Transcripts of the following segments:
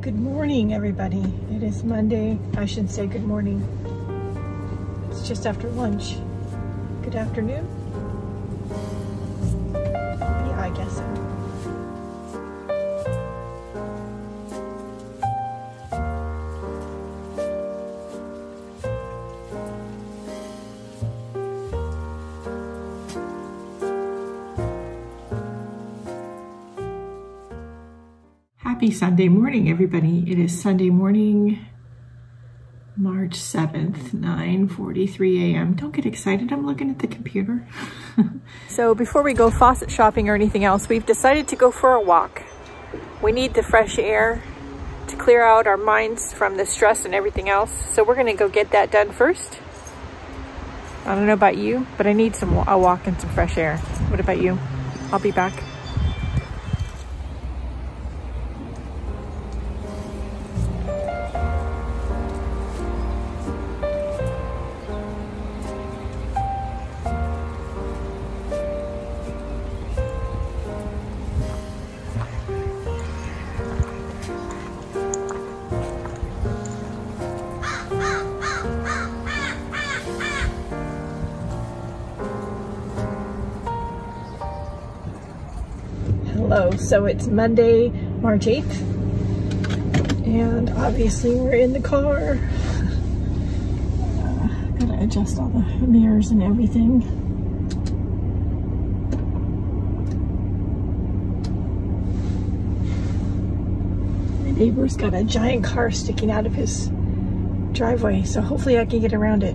Good morning, everybody. It is Monday. I shouldn't say good morning. It's just after lunch. Good afternoon? Yeah, I guess so. Sunday morning, everybody. It is Sunday morning, March 7th, 9.43 a.m. Don't get excited, I'm looking at the computer. so before we go faucet shopping or anything else, we've decided to go for a walk. We need the fresh air to clear out our minds from the stress and everything else. So we're gonna go get that done first. I don't know about you, but I need some a walk and some fresh air. What about you? I'll be back. So it's Monday, March 8th, and obviously we're in the car. Uh, gotta adjust all the mirrors and everything. My neighbor's got a giant car sticking out of his driveway, so hopefully I can get around it.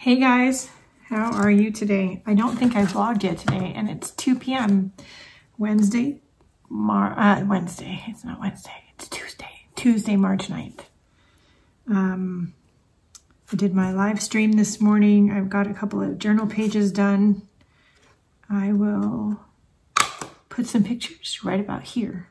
Hey guys, how are you today? I don't think I vlogged yet today and it's 2 p.m. Wednesday, Mar uh, Wednesday, it's not Wednesday, it's Tuesday, Tuesday, March 9th. Um, I did my live stream this morning. I've got a couple of journal pages done. I will put some pictures right about here.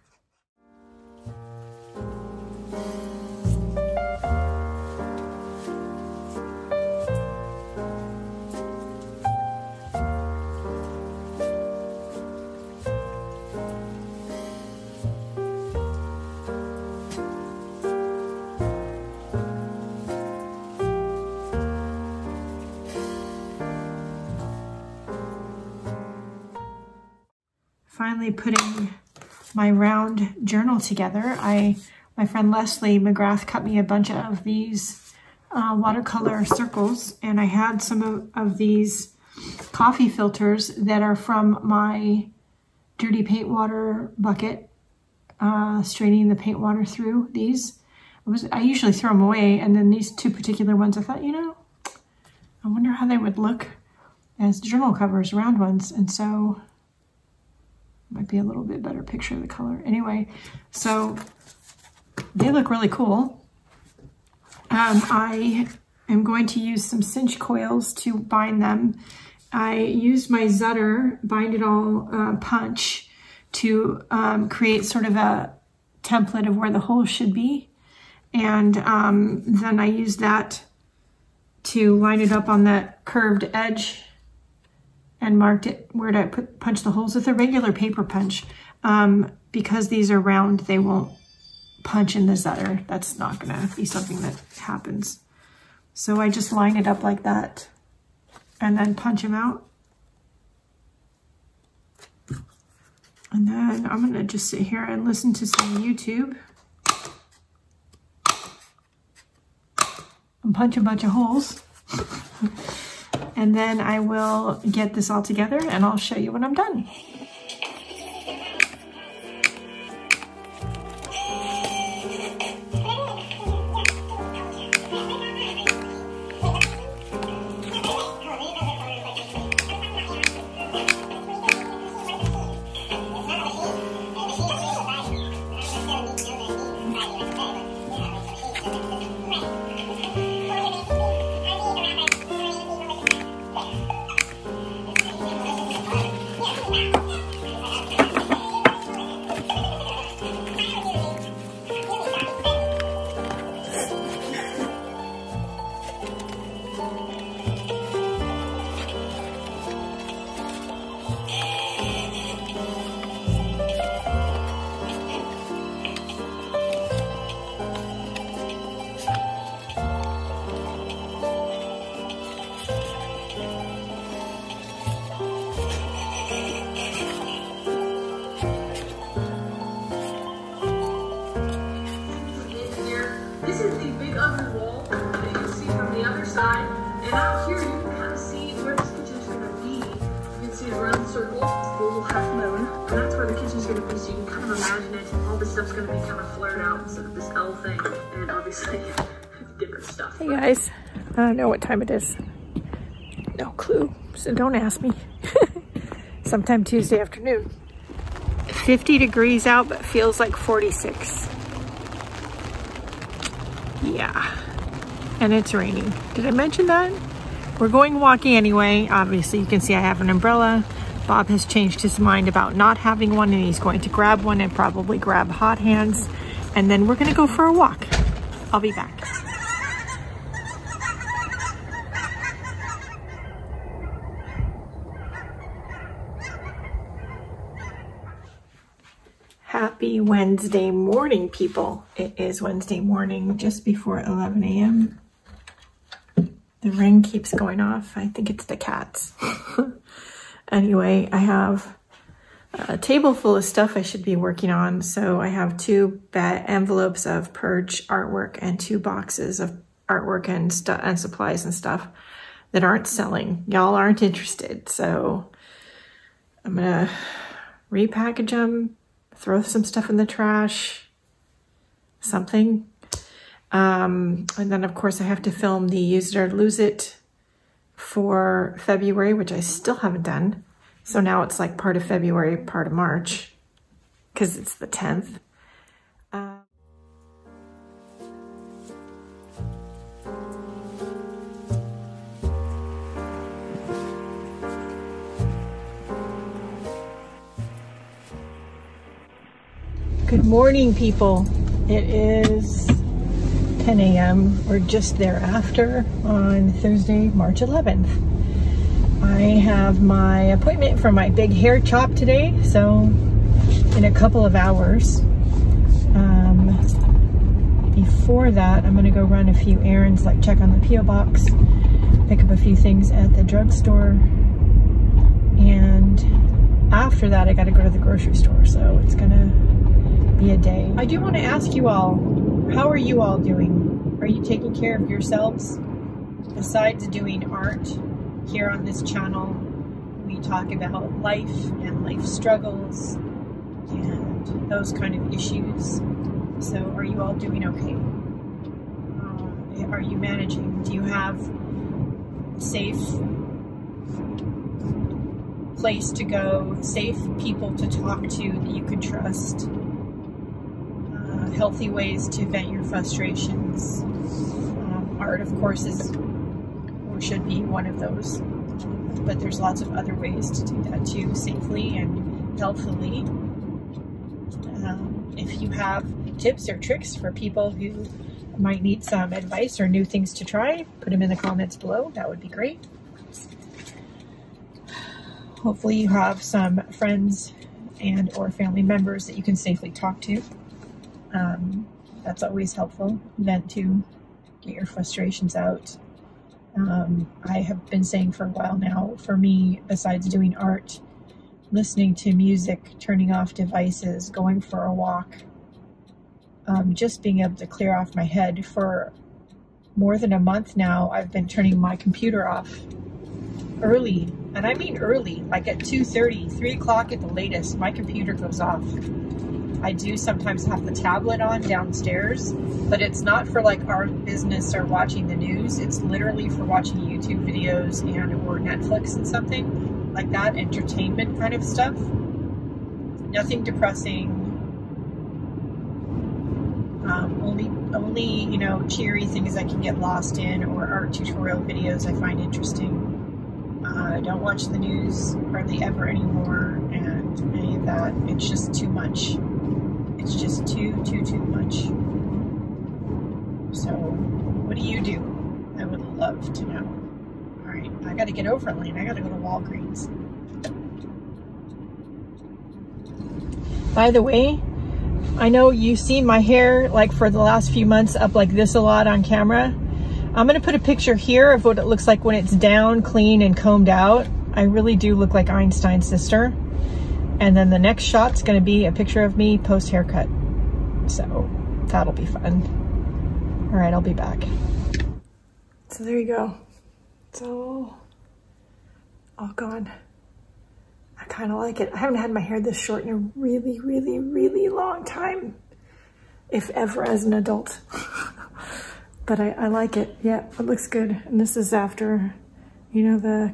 Finally putting my round journal together. I, my friend Leslie McGrath cut me a bunch of these uh, watercolor circles and I had some of, of these coffee filters that are from my dirty paint water bucket, uh, straining the paint water through these. I, was, I usually throw them away and then these two particular ones I thought, you know, I wonder how they would look as journal covers, round ones. And so might be a little bit better picture of the color. Anyway, so they look really cool. Um, I am going to use some cinch coils to bind them. I used my Zutter Bind It All uh, punch to um, create sort of a template of where the hole should be. And um, then I used that to line it up on that curved edge and marked it where to put, punch the holes with a regular paper punch. Um, because these are round, they won't punch in the Zutter. That's not gonna be something that happens. So I just line it up like that and then punch them out. And then I'm gonna just sit here and listen to some YouTube. And punch a bunch of holes. And then I will get this all together and I'll show you when I'm done. Hey guys, I don't know what time it is. No clue, so don't ask me. Sometime Tuesday afternoon. 50 degrees out, but feels like 46. Yeah, and it's raining. Did I mention that? We're going walking anyway. Obviously, you can see I have an umbrella. Bob has changed his mind about not having one and he's going to grab one and probably grab hot hands. And then we're gonna go for a walk. I'll be back. Happy Wednesday morning, people. It is Wednesday morning, just before 11 a.m. The ring keeps going off. I think it's the cats. anyway, I have a table full of stuff I should be working on. So I have two envelopes of Purge artwork and two boxes of artwork and, stuff and supplies and stuff that aren't selling. Y'all aren't interested. So I'm going to repackage them, throw some stuff in the trash, something. Um, and then, of course, I have to film the Use It or Lose It for February, which I still haven't done. So now it's like part of February, part of March, because it's the 10th. Good morning, people. It is 10 a.m. or just thereafter on Thursday, March 11th. I have my appointment for my big hair chop today, so in a couple of hours. Um, before that, I'm gonna go run a few errands, like check on the P.O. box, pick up a few things at the drugstore, and after that, I gotta go to the grocery store, so it's gonna be a day. I do want to ask you all, how are you all doing? Are you taking care of yourselves? Besides doing art here on this channel, we talk about life and life struggles and those kind of issues. So are you all doing okay? Um, are you managing? Do you have safe place to go, safe people to talk to that you can trust? healthy ways to vent your frustrations. Um, art, of course, is or should be one of those, but there's lots of other ways to do that too, safely and healthfully. Um, if you have tips or tricks for people who might need some advice or new things to try, put them in the comments below. That would be great. Hopefully you have some friends and or family members that you can safely talk to. Um, that's always helpful. Vent to get your frustrations out. Um, I have been saying for a while now, for me, besides doing art, listening to music, turning off devices, going for a walk, um, just being able to clear off my head for more than a month now, I've been turning my computer off early, and I mean early, like at 2.30, 3 o'clock at the latest, my computer goes off. I do sometimes have the tablet on downstairs, but it's not for like our business or watching the news. It's literally for watching YouTube videos and or Netflix and something like that, entertainment kind of stuff. Nothing depressing. Um, only, only you know, cheery things I can get lost in or art tutorial videos I find interesting. Uh, I don't watch the news hardly ever anymore, and any of that. It's just too much it's just too, too, too much. So, what do you do? I would love to know. All right, I got to get over Lane. I got to go to Walgreens. By the way, I know you've seen my hair like for the last few months up like this a lot on camera. I'm to put a picture here of what it looks like when it's down, clean, and combed out. I really do look like Einstein's sister. And then the next shot's gonna be a picture of me post haircut. So that'll be fun. All right, I'll be back. So there you go. It's all, all gone. I kind of like it. I haven't had my hair this short in a really, really, really long time. If ever as an adult. but I, I like it. Yeah, it looks good. And this is after, you know, the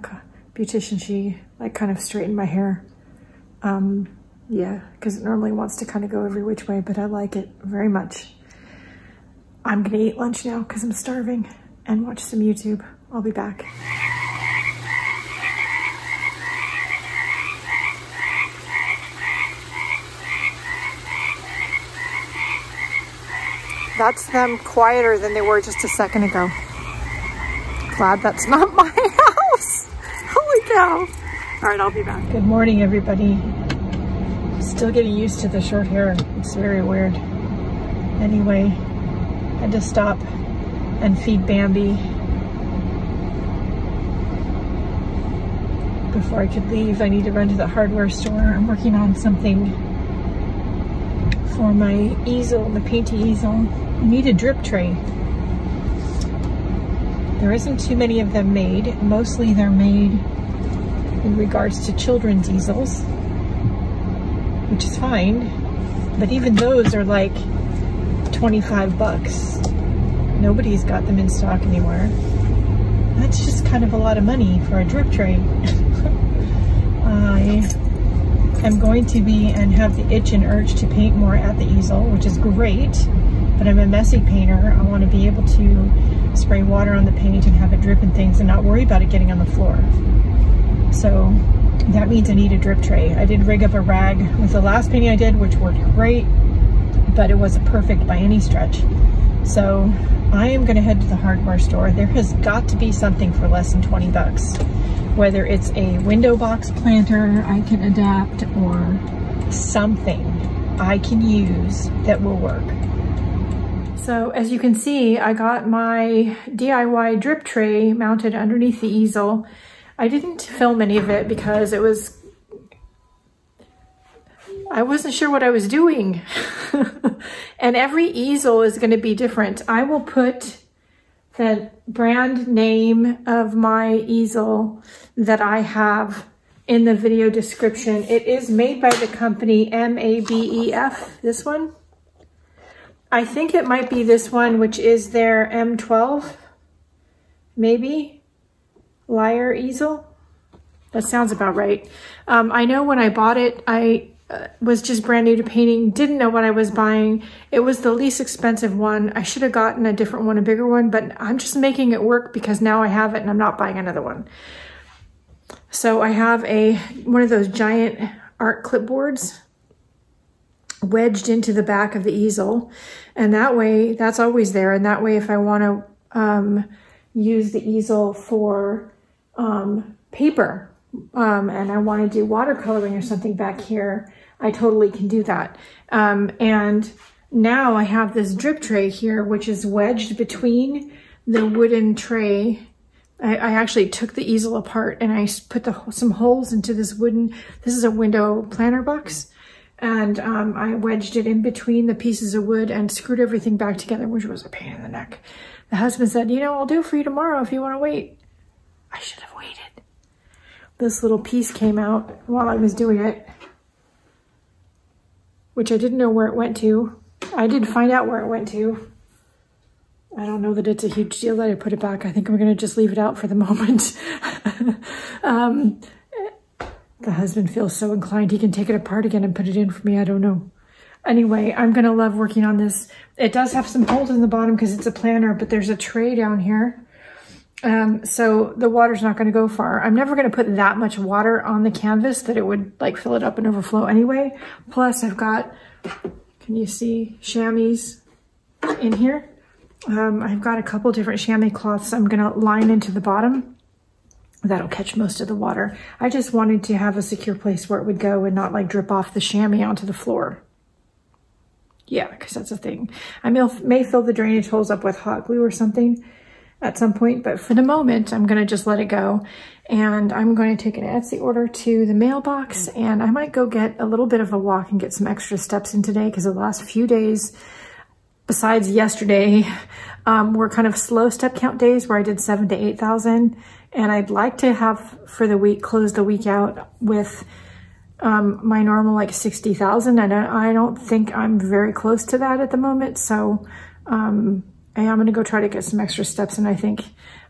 beautician, she like kind of straightened my hair. Um, yeah, because it normally wants to kind of go every which way, but I like it very much. I'm gonna eat lunch now because I'm starving and watch some YouTube. I'll be back. That's them quieter than they were just a second ago. Glad that's not my house. Holy cow. All right, I'll be back. Good morning, everybody. Still getting used to the short hair. It's very weird. Anyway, had to stop and feed Bambi before I could leave. I need to run to the hardware store. I'm working on something for my easel, the painty easel. I need a drip tray. There isn't too many of them made. Mostly they're made in regards to children's easels, which is fine, but even those are like 25 bucks. Nobody's got them in stock anymore. That's just kind of a lot of money for a drip tray. I am going to be and have the itch and urge to paint more at the easel, which is great, but I'm a messy painter. I want to be able to spray water on the paint and have it drip and things and not worry about it getting on the floor. So that means I need a drip tray. I did rig up a rag with the last painting I did, which worked great. but it wasn't perfect by any stretch. So I am gonna head to the hardware store. There has got to be something for less than 20 bucks. Whether it's a window box planter I can adapt or something I can use that will work. So as you can see, I got my DIY drip tray mounted underneath the easel. I didn't film any of it because it was, I wasn't sure what I was doing. and every easel is gonna be different. I will put the brand name of my easel that I have in the video description. It is made by the company M-A-B-E-F, this one. I think it might be this one, which is their M12, maybe, Lyre easel. That sounds about right. Um, I know when I bought it, I uh, was just brand new to painting, didn't know what I was buying. It was the least expensive one. I should have gotten a different one, a bigger one, but I'm just making it work because now I have it and I'm not buying another one. So I have a one of those giant art clipboards wedged into the back of the easel. And that way, that's always there. And that way, if I want to um, use the easel for um, paper um, and I want to do watercoloring or something back here, I totally can do that. Um, and now I have this drip tray here, which is wedged between the wooden tray I, I, actually took the easel apart and I put the, some holes into this wooden, this is a window planter box and um, I wedged it in between the pieces of wood and screwed everything back together, which was a pain in the neck. The husband said, you know, I'll do it for you tomorrow if you want to wait. I should have waited. This little piece came out while I was doing it, which I didn't know where it went to. I did find out where it went to. I don't know that it's a huge deal that I put it back. I think I'm going to just leave it out for the moment. um, the husband feels so inclined he can take it apart again and put it in for me. I don't know. Anyway, I'm going to love working on this. It does have some holes in the bottom because it's a planter, but there's a tray down here. Um, so the water's not going to go far. I'm never going to put that much water on the canvas that it would like fill it up and overflow anyway. Plus I've got, can you see chamois in here? Um, I've got a couple different chamois cloths I'm going to line into the bottom that'll catch most of the water. I just wanted to have a secure place where it would go and not like drip off the chamois onto the floor. Yeah, because that's a thing. I may, may fill the drainage holes up with hot glue or something at some point, but for the moment, I'm going to just let it go. And I'm going to take an Etsy order to the mailbox and I might go get a little bit of a walk and get some extra steps in today because the last few days, besides yesterday, um, were kind of slow step count days where I did seven to 8,000 and I'd like to have for the week, close the week out with um, my normal like 60,000. And I don't think I'm very close to that at the moment. So um, I am going to go try to get some extra steps. And I think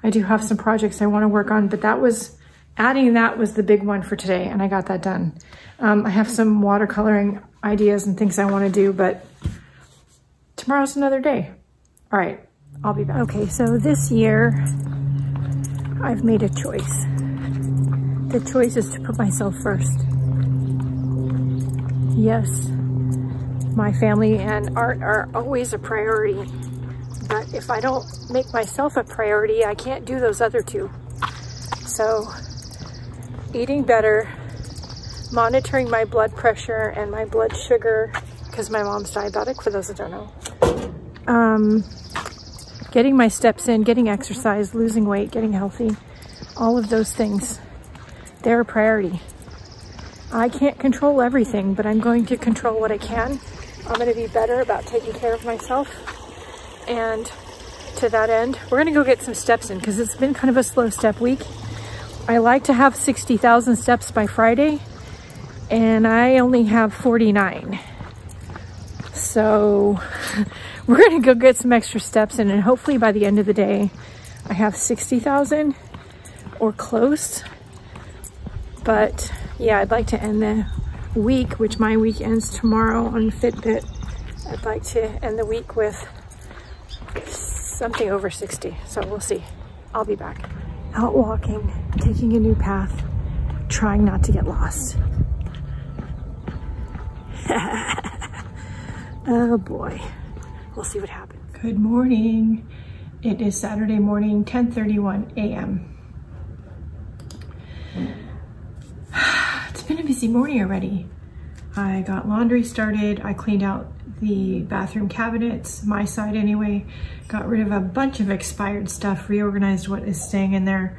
I do have some projects I want to work on, but that was, adding that was the big one for today. And I got that done. Um, I have some watercoloring ideas and things I want to do, but tomorrow's another day. All right, I'll be back. Okay, so this year I've made a choice. The choice is to put myself first. Yes, my family and art are always a priority. But if I don't make myself a priority, I can't do those other two. So eating better, monitoring my blood pressure and my blood sugar, because my mom's diabetic, for those that don't know. Um, getting my steps in, getting exercise, losing weight, getting healthy, all of those things, they're a priority. I can't control everything, but I'm going to control what I can. I'm going to be better about taking care of myself. And to that end, we're to go get some steps in because it's been kind of a slow step week. I like to have 60,000 steps by Friday, and I only have 49. So we're gonna go get some extra steps in and hopefully by the end of the day, I have 60,000 or close. But yeah, I'd like to end the week, which my week ends tomorrow on Fitbit. I'd like to end the week with something over 60. So we'll see. I'll be back. Out walking, taking a new path, trying not to get lost. Oh boy. We'll see what happens. Good morning. It is Saturday morning, 10.31 a.m. It's been a busy morning already. I got laundry started. I cleaned out the bathroom cabinets, my side anyway. Got rid of a bunch of expired stuff, reorganized what is staying in there.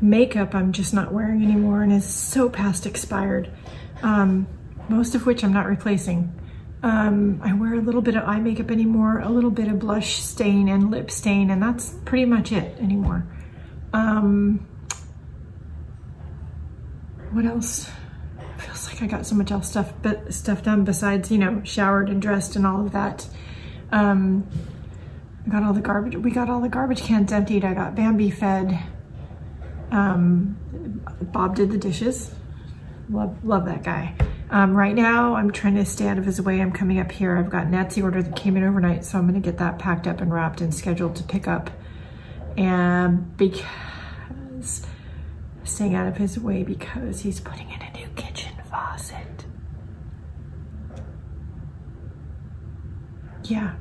Makeup I'm just not wearing anymore and is so past expired. Um, most of which I'm not replacing. Um, I wear a little bit of eye makeup anymore, a little bit of blush stain and lip stain, and that's pretty much it anymore. Um, what else? Feels like I got so much else stuff, but stuff done besides, you know, showered and dressed and all of that. Um, I got all the garbage. We got all the garbage cans emptied. I got Bambi fed. Um, Bob did the dishes. Love, love that guy. Um, right now, I'm trying to stay out of his way. I'm coming up here. I've got an Etsy order that came in overnight, so I'm going to get that packed up and wrapped and scheduled to pick up. And because staying out of his way because he's putting in a new kitchen faucet. Yeah.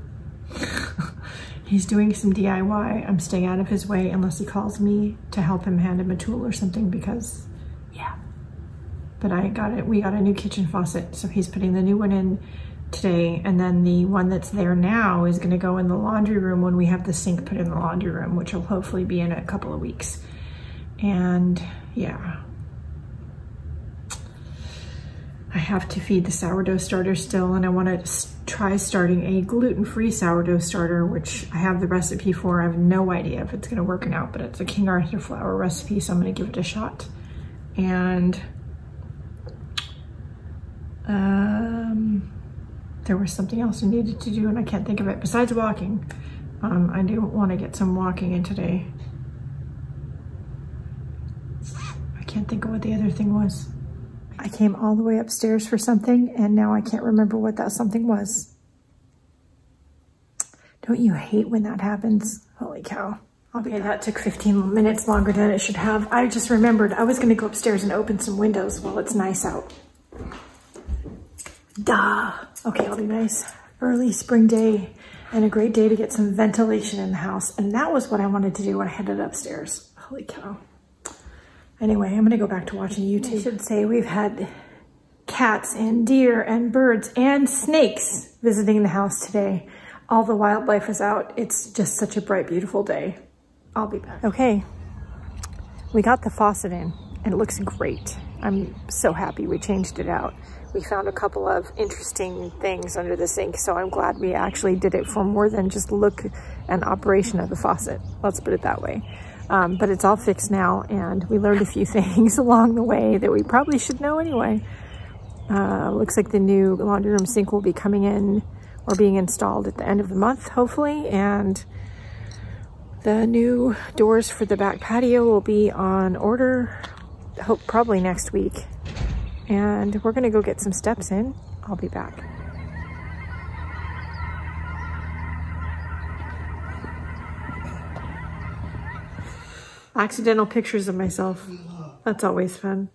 he's doing some DIY. I'm staying out of his way unless he calls me to help him hand him a tool or something because yeah. But I got it, we got a new kitchen faucet. So he's putting the new one in today. And then the one that's there now is gonna go in the laundry room when we have the sink put in the laundry room, which will hopefully be in a couple of weeks. And yeah, I have to feed the sourdough starter still and I want to try starting a gluten-free sourdough starter, which I have the recipe for. I have no idea if it's going to work or not, but it's a King Arthur flour recipe, so I'm going to give it a shot. And um, there was something else I needed to do and I can't think of it besides walking. Um, I do want to get some walking in today. I can't think of what the other thing was. I came all the way upstairs for something and now I can't remember what that something was. Don't you hate when that happens? Holy cow. Okay, that took 15 minutes longer than it should have. I just remembered I was gonna go upstairs and open some windows while it's nice out. Duh. Okay, I'll be nice. Early spring day and a great day to get some ventilation in the house. And that was what I wanted to do when I headed upstairs. Holy cow. Anyway, I'm gonna go back to watching YouTube. I should say we've had cats and deer and birds and snakes visiting the house today. All the wildlife is out. It's just such a bright, beautiful day. I'll be back. Okay, we got the faucet in and it looks great. I'm so happy we changed it out. We found a couple of interesting things under the sink, so I'm glad we actually did it for more than just look and operation of the faucet. Let's put it that way. Um, but it's all fixed now and we learned a few things along the way that we probably should know anyway. Uh, looks like the new laundry room sink will be coming in or being installed at the end of the month, hopefully. And the new doors for the back patio will be on order, hope probably next week. And we're gonna go get some steps in. I'll be back. Accidental pictures of myself. That's always fun.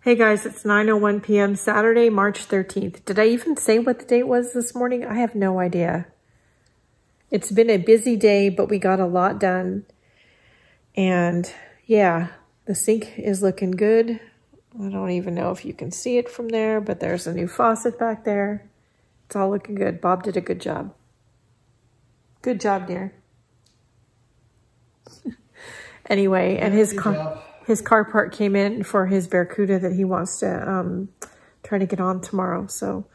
Hey guys, it's 9.01 p.m. Saturday, March 13th. Did I even say what the date was this morning? I have no idea. It's been a busy day, but we got a lot done. And yeah, the sink is looking good. I don't even know if you can see it from there, but there's a new faucet back there. It's all looking good. Bob did a good job. Good job, dear. anyway, and his car, his car part came in for his Barracuda that he wants to um, try to get on tomorrow. So,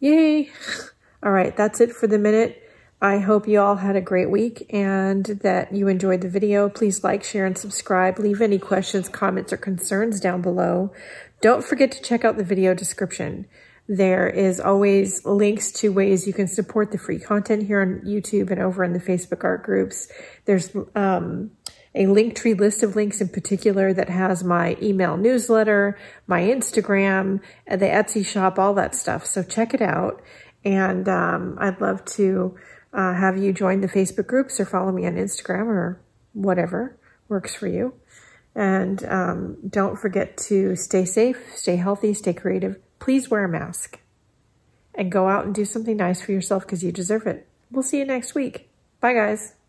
yay. All right, that's it for the minute. I hope you all had a great week and that you enjoyed the video. Please like, share, and subscribe. Leave any questions, comments, or concerns down below. Don't forget to check out the video description. There is always links to ways you can support the free content here on YouTube and over in the Facebook art groups. There's um, a Linktree list of links in particular that has my email newsletter, my Instagram, the Etsy shop, all that stuff. So check it out. And um, I'd love to uh, have you join the Facebook groups or follow me on Instagram or whatever works for you. And um, don't forget to stay safe, stay healthy, stay creative. Please wear a mask. and go out and do something nice for yourself because you deserve it. We'll see you next week. Bye, guys.